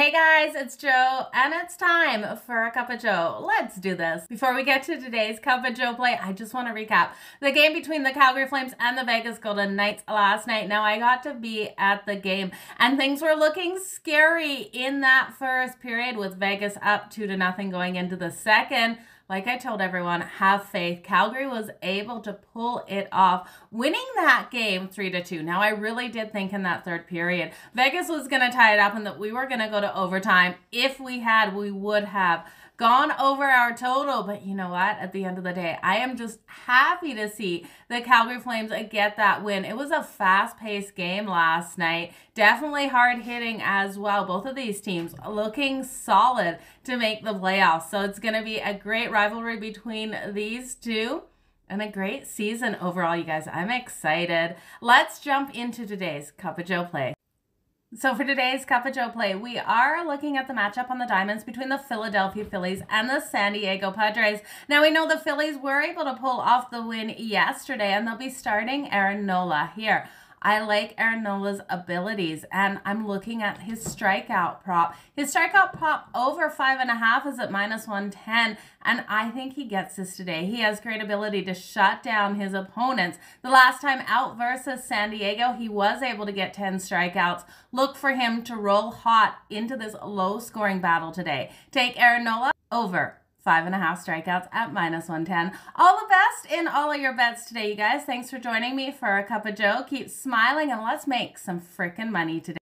Hey guys, it's Jo, and it's time for a Cup of Jo. Let's do this. Before we get to today's Cup of Jo play, I just want to recap the game between the Calgary Flames and the Vegas Golden Knights last night. Now, I got to be at the game, and things were looking scary in that first period with Vegas up 2 to nothing going into the second like I told everyone, have faith. Calgary was able to pull it off, winning that game 3 to 2. Now, I really did think in that third period, Vegas was going to tie it up and that we were going to go to overtime. If we had, we would have gone over our total. But you know what? At the end of the day, I am just happy to see the Calgary Flames uh, get that win. It was a fast paced game last night. Definitely hard hitting as well. Both of these teams looking solid to make the playoffs. So it's going to be a great rivalry between these two and a great season overall, you guys. I'm excited. Let's jump into today's Cup of Jo play. So for today's Cup of Jo play, we are looking at the matchup on the diamonds between the Philadelphia Phillies and the San Diego Padres. Now we know the Phillies were able to pull off the win yesterday, and they'll be starting Aaron Nola here. I like Aaron Nola's abilities, and I'm looking at his strikeout prop. His strikeout prop over five and a half is at minus 110, and I think he gets this today. He has great ability to shut down his opponents. The last time out versus San Diego, he was able to get 10 strikeouts. Look for him to roll hot into this low scoring battle today. Take Aaron Nola over five and a half strikeouts at minus 110. All the best in all of your bets today, you guys. Thanks for joining me for a cup of Jo. Keep smiling and let's make some freaking money today.